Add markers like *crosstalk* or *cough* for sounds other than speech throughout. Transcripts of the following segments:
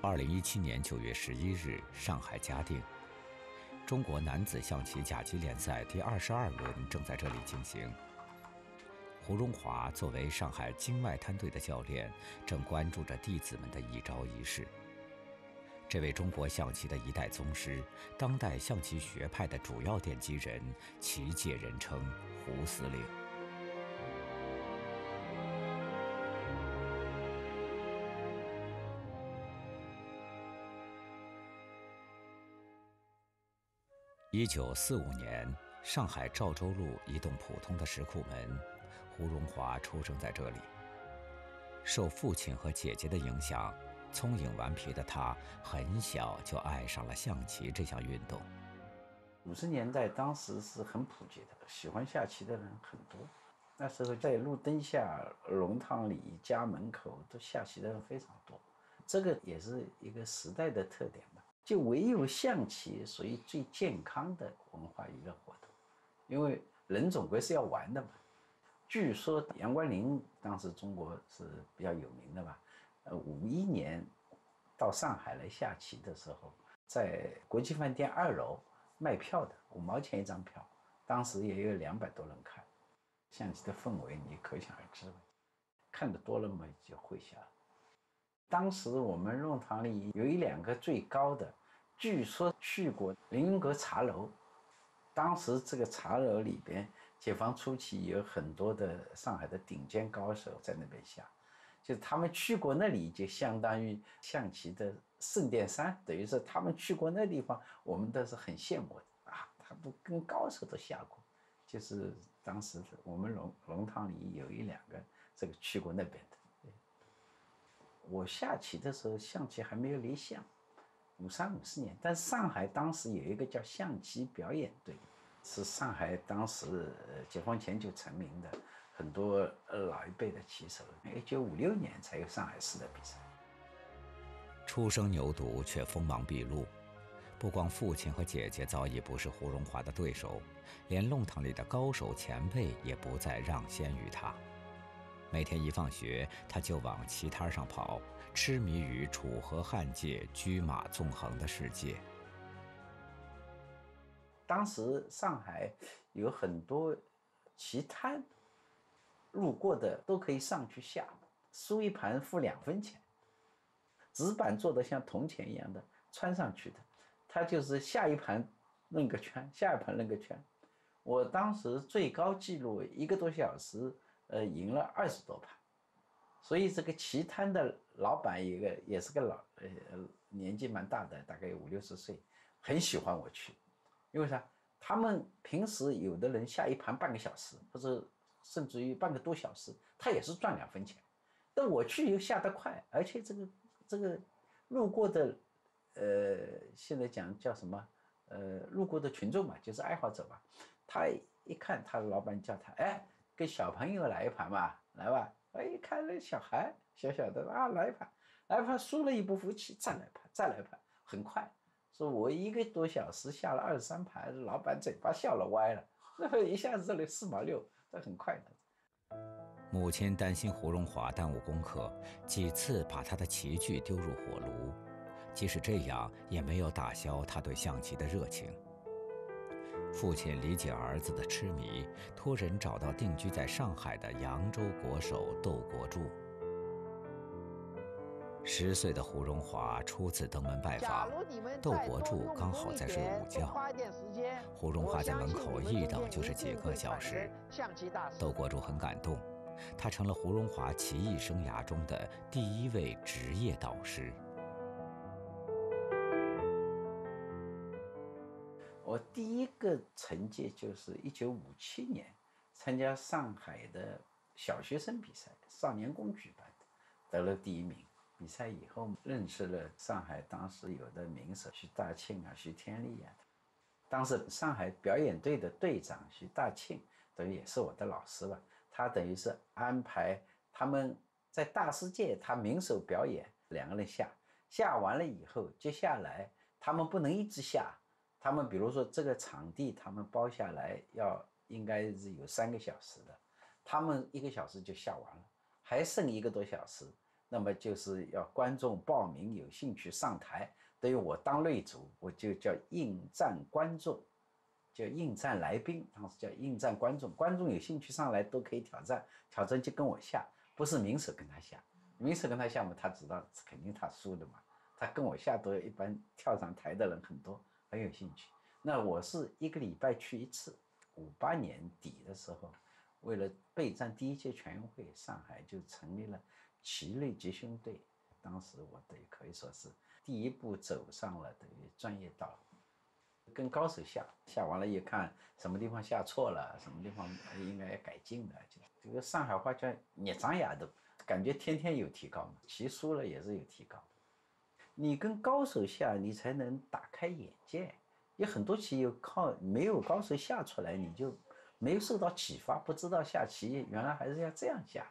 二零一七年九月十一日，上海嘉定，中国男子象棋甲级联赛第二十二轮正在这里进行。胡荣华作为上海京外滩队的教练，正关注着弟子们的一招一式。这位中国象棋的一代宗师，当代象棋学派的主要奠基人，棋界人称“胡司令”。一九四五年，上海赵州路一栋普通的石库门，胡荣华出生在这里。受父亲和姐姐的影响。聪颖顽皮的他，很小就爱上了象棋这项运动。五十年代当时是很普及的，喜欢下棋的人很多。那时候在路灯下、龙塘里、家门口都下棋的人非常多，这个也是一个时代的特点吧。就唯有象棋属于最健康的文化娱乐活动，因为人总归是要玩的嘛。据说杨关林当时中国是比较有名的吧。呃，五一年到上海来下棋的时候，在国际饭店二楼卖票的，五毛钱一张票，当时也有两百多人看，象棋的氛围你可想而知了。看的多了嘛，就会下。当时我们弄堂里有一两个最高的，据说去过凌云阁茶楼，当时这个茶楼里边，解放初期有很多的上海的顶尖高手在那边下。就是他们去过那里，就相当于象棋的圣殿山，等于是他们去过那地方，我们都是很羡慕的啊！他不跟高手都下过，就是当时我们龙龙塘里有一两个这个去过那边的。我下棋的时候，象棋还没有立项，五三五四年，但上海当时有一个叫象棋表演队，是上海当时解放前就成名的。很多老一辈的棋手，一九五六年才有上海市的比赛。初生牛犊却锋芒毕露，不光父亲和姐姐早已不是胡荣华的对手，连弄堂里的高手前辈也不再让先于他。每天一放学，他就往棋摊上跑，痴迷于楚河汉界、车马纵横的世界。当时上海有很多棋摊。路过的都可以上去下，输一盘付两分钱。纸板做的像铜钱一样的，穿上去的，他就是下一盘弄个圈，下一盘弄个圈。我当时最高记录一个多小时，呃，赢了二十多盘。所以这个棋摊的老板一个也是个老，呃，年纪蛮大的，大概五六十岁，很喜欢我去，因为啥？他们平时有的人下一盘半个小时，或者。甚至于半个多小时，他也是赚两分钱。但我去又下得快，而且这个这个路过的，呃，现在讲叫什么？呃，路过的群众嘛，就是爱好者嘛。他一看，他的老板叫他，哎，跟小朋友来一盘嘛，来吧。哎，看那小孩小小的啊，来一盘，来一盘输了一不服气，再来盘，再来盘，很快。说我一个多小时下了二十三盘，老板嘴巴笑了歪了，那 *laughs* 么一下子这里四毛六。这很快的。母亲担心胡荣华耽误功课，几次把他的棋具丢入火炉。即使这样，也没有打消他对象棋的热情。父亲理解儿子的痴迷，托人找到定居在上海的扬州国手窦国柱。十岁的胡荣华初次登门拜访，窦国柱刚好在睡午觉。胡荣华在门口一等就是几个小时。窦国柱很感动，他成了胡荣华棋艺生涯中的第一位职业导师。我第一个成绩就是一九五七年参加上海的小学生比赛，少年宫举办的，得了第一名。比赛以后认识了上海当时有的名手徐大庆啊、徐天利啊。当时上海表演队的队长徐大庆等于也是我的老师吧。他等于是安排他们在大世界他名手表演，两个人下下完了以后，接下来他们不能一直下。他们比如说这个场地他们包下来要应该是有三个小时的，他们一个小时就下完了，还剩一个多小时。那么就是要观众报名有兴趣上台，等于我当擂主，我就叫应战观众，叫应战来宾，当时叫应战观众，观众有兴趣上来都可以挑战，挑战就跟我下，不是明手跟他下，明手跟他下嘛，他知道肯定他输的嘛，他跟我下都一般跳上台的人很多，很有兴趣。那我是一个礼拜去一次，五八年底的时候，为了备战第一届全运会，上海就成立了。奇类集训队，当时我等于可以说是第一步走上了等于专业道路，跟高手下下完了，一看什么地方下错了，什么地方应该改进的，就这个上海话叫“你张牙的”，感觉天天有提高嘛，棋输了也是有提高。你跟高手下，你才能打开眼界。有很多棋有靠没有高手下出来，你就没有受到启发，不知道下棋原来还是要这样下。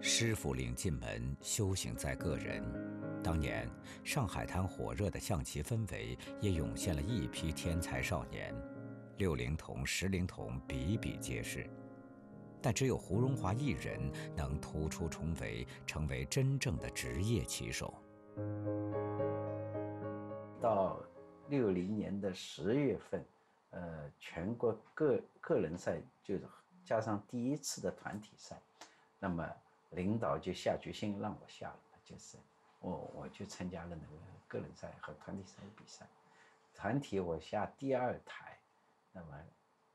师傅领进门，修行在个人。当年上海滩火热的象棋氛围，也涌现了一批天才少年，六龄童、十龄童比比皆是。但只有胡荣华一人能突出重围，成为真正的职业棋手。到六零年的十月份，呃，全国个个人赛就加上第一次的团体赛，那么。领导就下决心让我下了，就是我我就参加了那个个人赛和团体赛的比赛，团体我下第二台，那么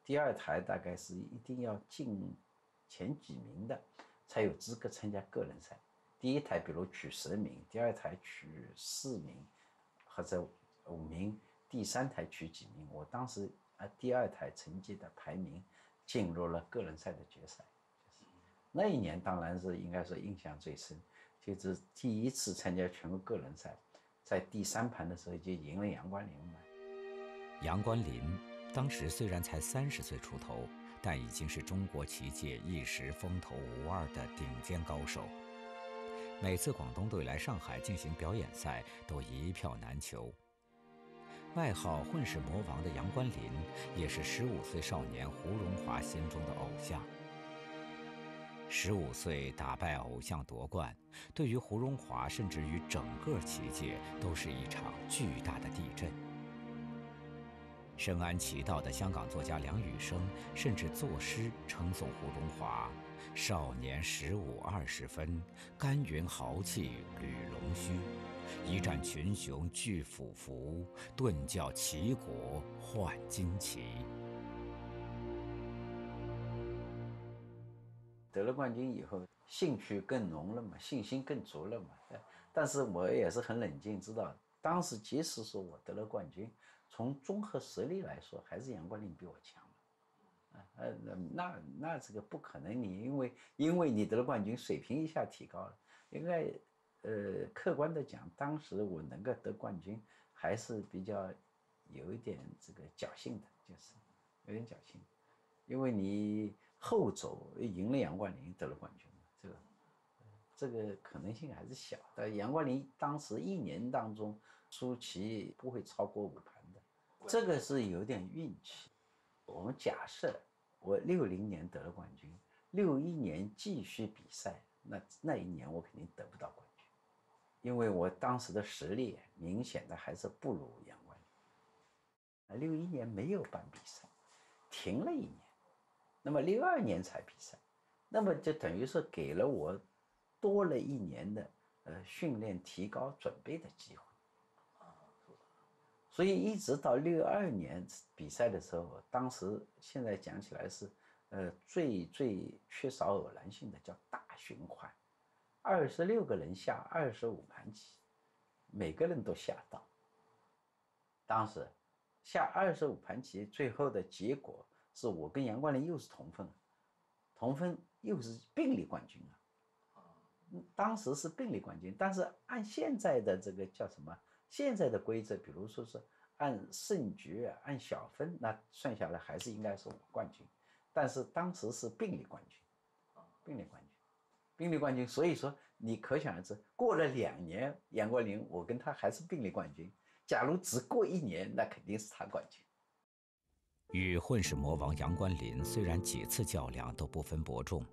第二台大概是一定要进前几名的，才有资格参加个人赛。第一台比如取十名，第二台取四名或者五名，第三台取几名？我当时啊第二台成绩的排名进入了个人赛的决赛。那一年当然是应该说印象最深，就是第一次参加全国个人赛，在第三盘的时候就赢了杨关林嘛。杨关林当时虽然才三十岁出头，但已经是中国棋界一时风头无二的顶尖高手。每次广东队来上海进行表演赛，都一票难求。外号“混世魔王”的杨关林，也是十五岁少年胡荣华心中的偶像。十五岁打败偶像夺冠，对于胡荣华甚至于整个棋界都是一场巨大的地震。深谙其道的香港作家梁羽生甚至作诗称颂胡荣华：“少年十五二十分，甘云豪气履龙须，一战群雄俱俯伏，顿教齐国换旌旗。”得了冠军以后，兴趣更浓了嘛，信心更足了嘛。但是我也是很冷静，知道当时即使说我得了冠军，从综合实力来说，还是杨冠林比我强啊，呃，那那那这个不可能，你因为因为你得了冠军，水平一下提高了。应该，呃，客观的讲，当时我能够得冠军，还是比较有一点这个侥幸的，就是有点侥幸，因为你。后走赢了杨冠林得了冠军这个这个可能性还是小。但杨冠林当时一年当中输棋不会超过五盘，这个是有点运气。我们假设我六零年得了冠军，六一年继续比赛，那那一年我肯定得不到冠军，因为我当时的实力明显的还是不如杨冠林。六一年没有办比赛，停了一年。那么六二年才比赛，那么就等于是给了我多了一年的呃训练、提高、准备的机会所以一直到六二年比赛的时候，当时现在讲起来是呃最最缺少偶然性的，叫大循环，二十六个人下二十五盘棋，每个人都下到。当时下二十五盘棋，最后的结果。是我跟杨冠林又是同分，同分又是并列冠军啊！当时是并列冠军，但是按现在的这个叫什么？现在的规则，比如说是按胜局、按小分，那算下来还是应该是我冠军。但是当时是并列冠军，并列冠军，并列冠军。所以说，你可想而知，过了两年，杨冠林我跟他还是并列冠军。假如只过一年，那肯定是他冠军。与混世魔王杨关林虽然几次较量都不分伯仲，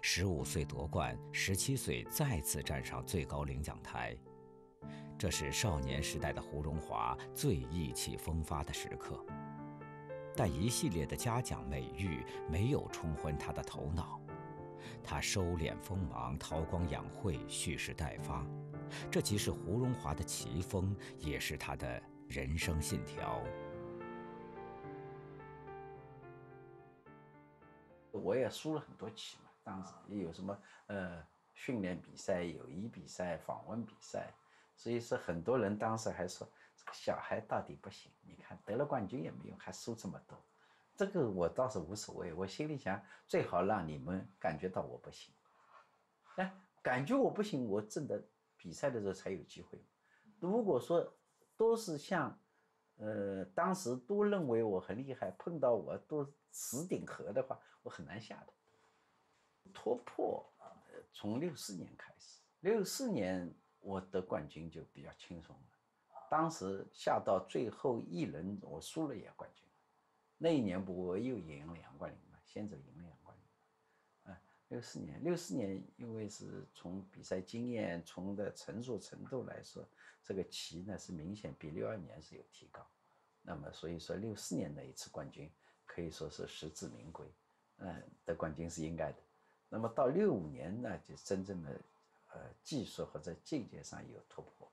十五岁夺冠，十七岁再次站上最高领奖台，这是少年时代的胡荣华最意气风发的时刻。但一系列的嘉奖美誉没有冲昏他的头脑，他收敛锋芒，韬光养晦，蓄势待发。这既是胡荣华的奇风，也是他的人生信条。我也输了很多棋嘛，当时也有什么呃训练比赛、友谊比赛、访问比赛，所以说很多人当时还说这个小孩到底不行，你看得了冠军也没用，还输这么多。这个我倒是无所谓，我心里想最好让你们感觉到我不行，哎，感觉我不行，我真的比赛的时候才有机会。如果说都是像，呃，当时都认为我很厉害，碰到我都死顶河的话，我很难下的。突破，呃，从六四年开始，六四年我得冠军就比较轻松了。当时下到最后一轮，我输了也冠军。那一年不我又赢了杨冠霖嘛，先走赢了杨冠霖。啊，六四年，六四年因为是从比赛经验、从的成熟程度来说，这个棋呢是明显比六二年是有提高。那么所以说六四年的一次冠军可以说是实至名归，嗯，得冠军是应该的。那么到六五年呢，就真正的呃技术或者境界上有突破，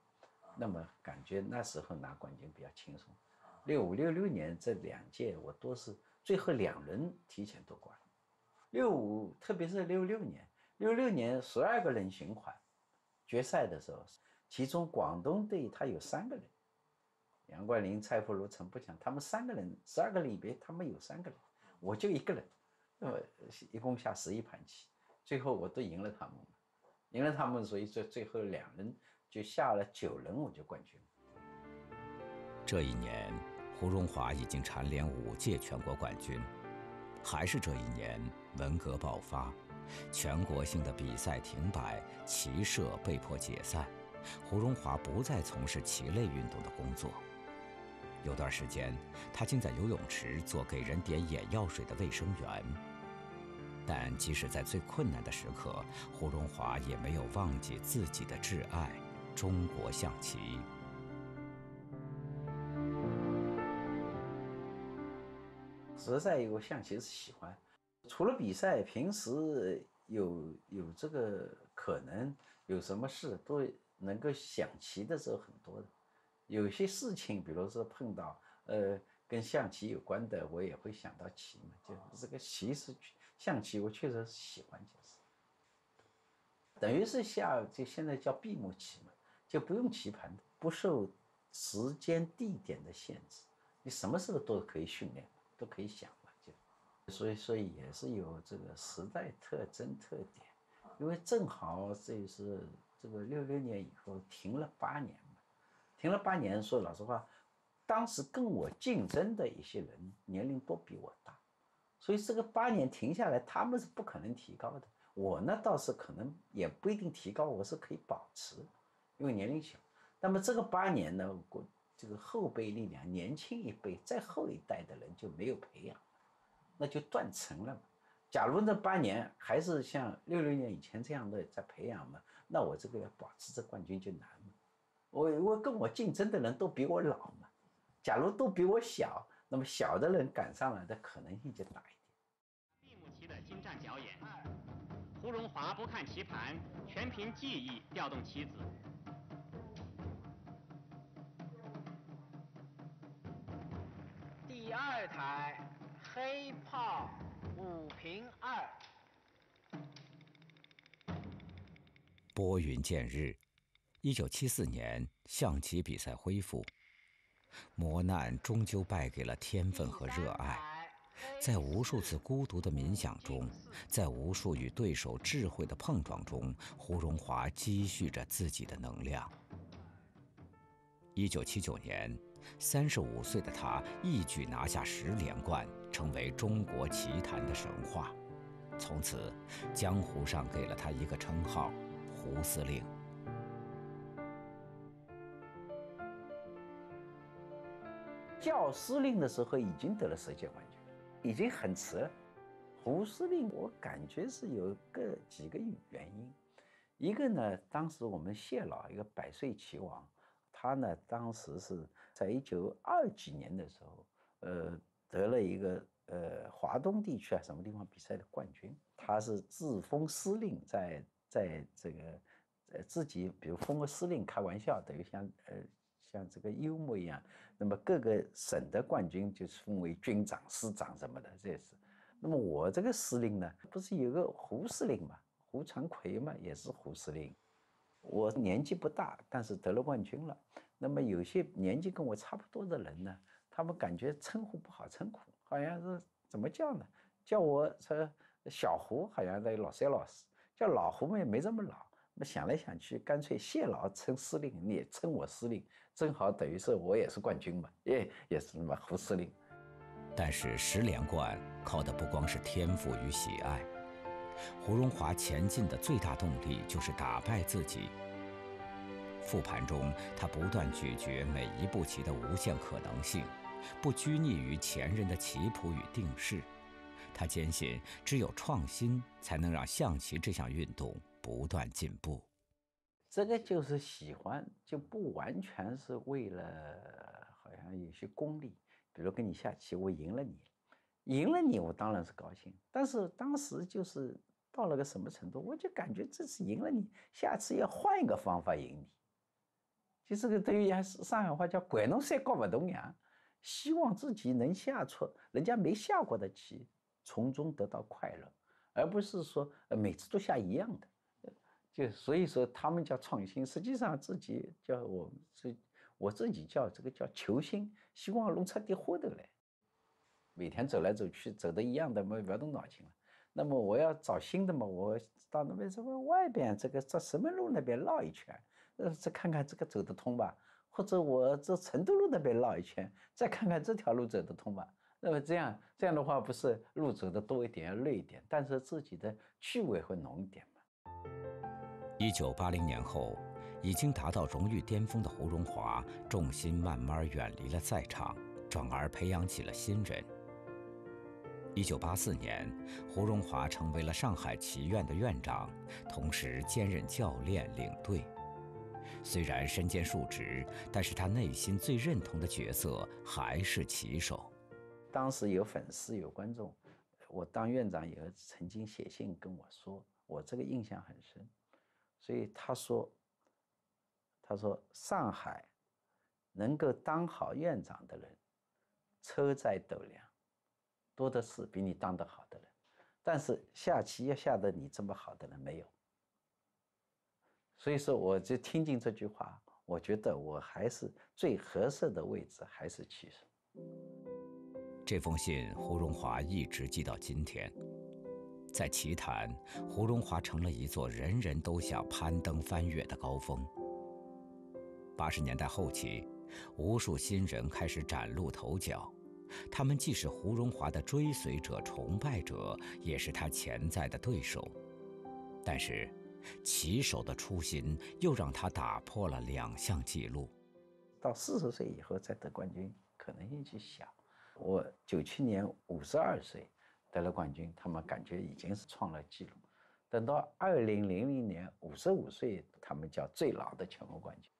那么感觉那时候拿冠军比较轻松。六五六六年这两届我都是最后两轮提前夺冠，六五特别是六六年，六六年十二个人循环决赛的时候，其中广东队他有三个人，杨冠林、蔡福如、陈步强，他们三个人十二个里边他们有三个人，我就一个人，那么一共下十一盘棋，最后我都赢了他们，赢了他们，所以说最后两人就下了九轮我就冠军。这一年。胡荣华已经蝉联五届全国冠军，还是这一年文革爆发，全国性的比赛停摆，棋社被迫解散，胡荣华不再从事棋类运动的工作。有段时间，他竟在游泳池做给人点眼药水的卫生员。但即使在最困难的时刻，胡荣华也没有忘记自己的挚爱——中国象棋。实在有象棋是喜欢，除了比赛，平时有有这个可能，有什么事都能够想棋的时候很多的。有些事情，比如说碰到呃跟象棋有关的，我也会想到棋嘛。就这个棋是象棋，我确实是喜欢，就是等于是下就现在叫闭目棋嘛，就不用棋盘，不受时间地点的限制，你什么时候都可以训练。都可以想嘛，就所以所以也是有这个时代特征特点，因为正好这是这个六六年以后停了八年嘛，停了八年，说老实话，当时跟我竞争的一些人年龄都比我大，所以这个八年停下来，他们是不可能提高的，我呢倒是可能也不一定提高，我是可以保持，因为年龄小。那么这个八年呢，我。这个后备力量，年轻一辈再后一代的人就没有培养，那就断层了嘛。假如那八年还是像六六年以前这样的在培养嘛，那我这个要保持这冠军就难了。我我跟我竞争的人都比我老嘛，假如都比我小，那么小的人赶上来的可能性就大一点。闭幕棋的精湛表演，胡荣华不看棋盘，全凭记忆调动棋子。第二台，黑炮五平二。拨云见日，一九七四年象棋比赛恢复，磨难终究败给了天分和热爱。在无数次孤独的冥想中，在无数与对手智慧的碰撞中，胡荣华积蓄着自己的能量。一九七九年。三十五岁的他一举拿下十连冠，成为中国棋坛的神话。从此，江湖上给了他一个称号——胡司令。叫司令的时候已经得了世界冠军，已经很迟了。胡司令，我感觉是有个几个原因。一个呢，当时我们谢老一个百岁棋王，他呢当时是在一九二几年的时候，呃，得了一个呃华东地区啊什么地方比赛的冠军。他是自封司令，在在这个呃自己比如封个司令，开玩笑，等于像呃像这个幽默一样。那么各个省的冠军就是封为军长、师长什么的，这是。那么我这个司令呢，不是有个胡司令嘛？胡长奎嘛，也是胡司令。我年纪不大，但是得了冠军了。那么有些年纪跟我差不多的人呢，他们感觉称呼不好称呼，好像是怎么叫呢？叫我说小胡，好像在老三老四；叫老胡嘛，也没这么老。那想来想去，干脆谢老称司令，你也称我司令，正好等于是我也是冠军嘛，也也是什么胡司令。但是十连冠靠的不光是天赋与喜爱，胡荣华前进的最大动力就是打败自己。复盘中，他不断咀嚼每一步棋的无限可能性，不拘泥于前人的棋谱与定式。他坚信，只有创新，才能让象棋这项运动不断进步。这个就是喜欢，就不完全是为了好像有些功利。比如跟你下棋，我赢了你，赢了你，我当然是高兴。但是当时就是到了个什么程度，我就感觉这次赢了你，下次要换一个方法赢你。就这个等于上海话叫“拐弄三高不动呀”，希望自己能下出人家没下过的棋，从中得到快乐，而不是说每次都下一样的。就所以说他们叫创新，实际上自己叫我是。我自己叫这个叫求新，希望弄出点花头来。每天走来走去，走的一样的嘛，不要动脑筋了。那么我要找新的嘛，我到那边什么外边这个在石门路那边绕一圈，呃，再看看这个走得通吧。或者我这成都路那边绕一圈，再看看这条路走得通吧。那么这样这样的话，不是路走的多一点，要累一点，但是自己的趣味会浓一点嘛。一九八零年后。已经达到荣誉巅峰的胡荣华，重心慢慢远离了赛场，转而培养起了新人。一九八四年，胡荣华成为了上海棋院的院长，同时兼任教练领队。虽然身兼数职，但是他内心最认同的角色还是棋手。当时有粉丝有观众，我当院长以后曾经写信跟我说，我这个印象很深，所以他说。他说：“上海能够当好院长的人，车载斗量，多的是比你当得好的人，但是下棋要下得你这么好的人没有。所以说，我就听进这句话，我觉得我还是最合适的位置，还是棋手。”这封信，胡荣华一直记到今天。在棋坛，胡荣华成了一座人人都想攀登翻越的高峰。八十年代后期，无数新人开始崭露头角，他们既是胡荣华的追随者、崇拜者，也是他潜在的对手。但是，棋手的初心又让他打破了两项纪录。到四十岁以后再得冠军，可能性就小。我九七年五十二岁得了冠军，他们感觉已经是创了纪录。等到二零零零年五十五岁，他们叫最老的全国冠军。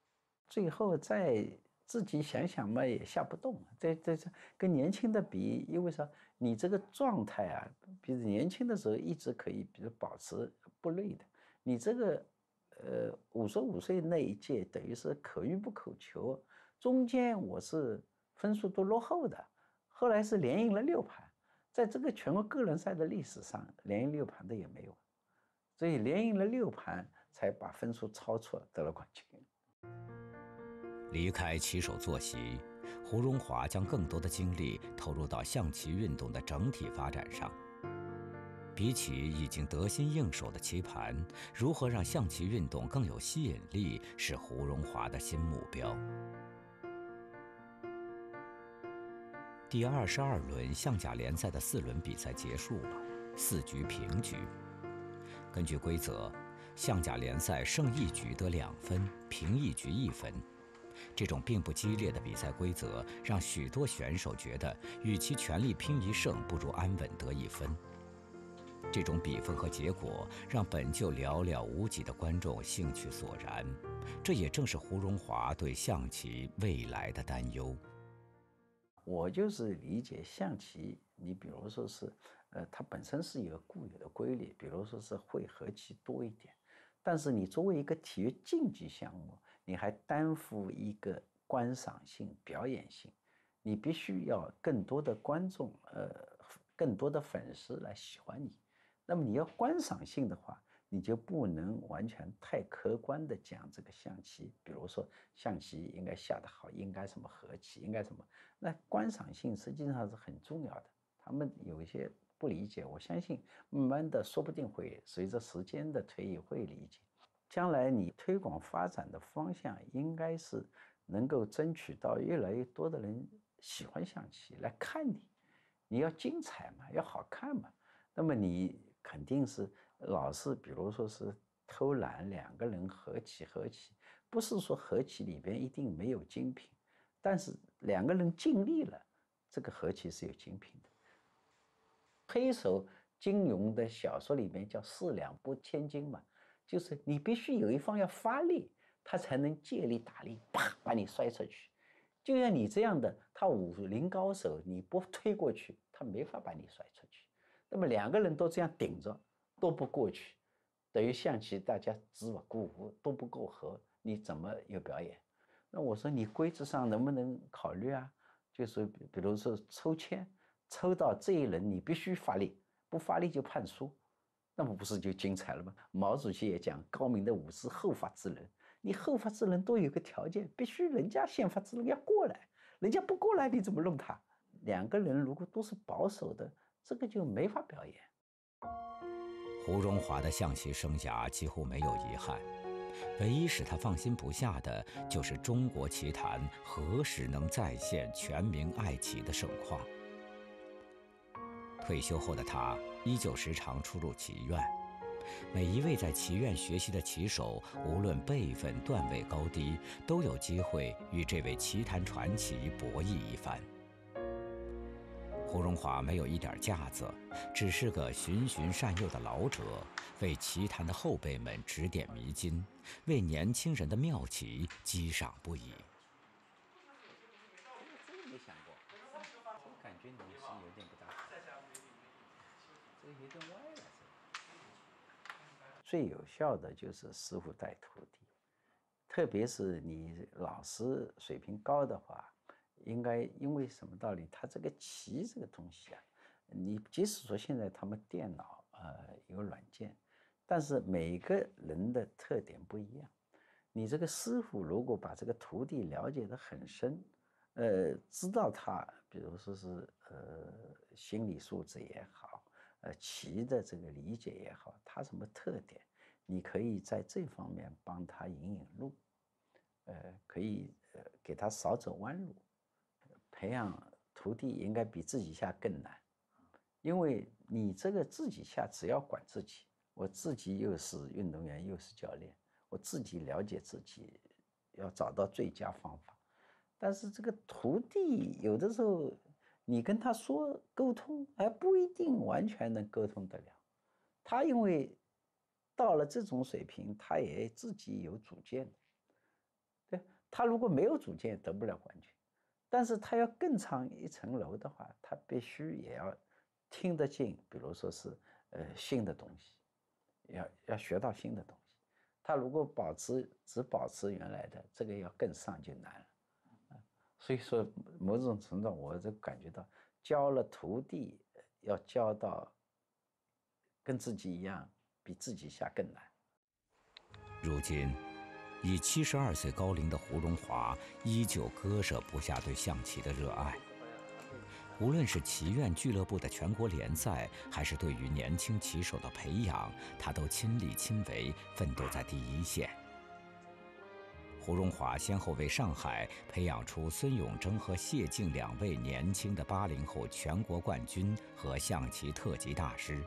最后再自己想想嘛，也下不动。这这这跟年轻的比，因为啥你这个状态啊，比如年轻的时候一直可以，比如保持不累的。你这个，呃，五十五岁那一届等于是可遇不可求。中间我是分数都落后的，后来是连赢了六盘，在这个全国个人赛的历史上，连赢六盘的也没有，所以连赢了六盘才把分数超出了，得了冠军。离开棋手坐席，胡荣华将更多的精力投入到象棋运动的整体发展上。比起已经得心应手的棋盘，如何让象棋运动更有吸引力，是胡荣华的新目标。第二十二轮象甲联赛的四轮比赛结束了，四局平局。根据规则，象甲联赛胜一局得两分，平一局一分。这种并不激烈的比赛规则，让许多选手觉得，与其全力拼一胜，不如安稳得一分。这种比分和结果让本就寥寥无几的观众兴趣索然，这也正是胡荣华对象棋未来的担忧。我就是理解象棋，你比如说是，呃，它本身是一个固有的规律，比如说是会和棋多一点，但是你作为一个体育竞技项目，你还担负一个观赏性、表演性，你必须要更多的观众，呃，更多的粉丝来喜欢你。那么你要观赏性的话，你就不能完全太客观的讲这个象棋。比如说象棋应该下得好，应该什么和棋，应该什么？那观赏性实际上是很重要的。他们有一些不理解，我相信慢慢的说不定会随着时间的推移会理解。将来你推广发展的方向应该是能够争取到越来越多的人喜欢象棋来看你，你要精彩嘛，要好看嘛。那么你。肯定是老是，比如说是偷懒，两个人合棋合棋，不是说合棋里边一定没有精品，但是两个人尽力了，这个合棋是有精品的。黑手金庸的小说里面叫四两拨千斤嘛，就是你必须有一方要发力，他才能借力打力，啪把你摔出去。就像你这样的，他武林高手，你不推过去，他没法把你摔出去。那么两个人都这样顶着都不过去，等于象棋大家子不顾无都不过河，你怎么有表演？那我说你规则上能不能考虑啊？就是比如说抽签，抽到这一轮你必须发力，不发力就判输，那么不是就精彩了吗？毛主席也讲高明的武士后发制人，你后发制人都有个条件，必须人家先发制人要过来，人家不过来你怎么弄他？两个人如果都是保守的。这个就没法表演。胡荣华的象棋生涯几乎没有遗憾，唯一使他放心不下的就是中国棋坛何时能再现全民爱棋的盛况。退休后的他依旧时常出入棋院，每一位在棋院学习的棋手，无论辈分段位高低，都有机会与这位棋坛传奇博弈一番。胡荣华没有一点架子，只是个循循善诱的老者，为棋坛的后辈们指点迷津，为年轻人的妙棋激赏不已。最有效的就是师傅带徒弟，特别是你老师水平高的话。应该因为什么道理？他这个棋这个东西啊，你即使说现在他们电脑呃有软件，但是每个人的特点不一样。你这个师傅如果把这个徒弟了解的很深，呃，知道他，比如说是呃心理素质也好，呃棋的这个理解也好，他什么特点，你可以在这方面帮他引引路，呃，可以呃给他少走弯路。培养徒弟应该比自己下更难，因为你这个自己下只要管自己，我自己又是运动员又是教练，我自己了解自己，要找到最佳方法。但是这个徒弟有的时候，你跟他说沟通，还不一定完全能沟通得了。他因为到了这种水平，他也自己有主见的，对他如果没有主见，得不了冠军。但是他要更上一层楼的话，他必须也要听得进，比如说是呃新的东西，要要学到新的东西。他如果保持只保持原来的，这个要更上就难了。所以说某种程度，我就感觉到教了徒弟，要教到跟自己一样，比自己下更难。如今。以七十二岁高龄的胡荣华，依旧割舍不下对象棋的热爱。无论是棋院俱乐部的全国联赛，还是对于年轻棋手的培养，他都亲力亲为，奋斗在第一线。胡荣华先后为上海培养出孙永征和谢晋两位年轻的八零后全国冠军和象棋特级大师。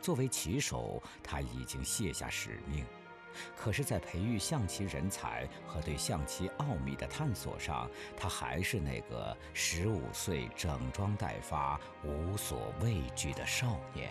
作为棋手，他已经卸下使命。可是，在培育象棋人才和对象棋奥秘的探索上，他还是那个十五岁整装待发、无所畏惧的少年。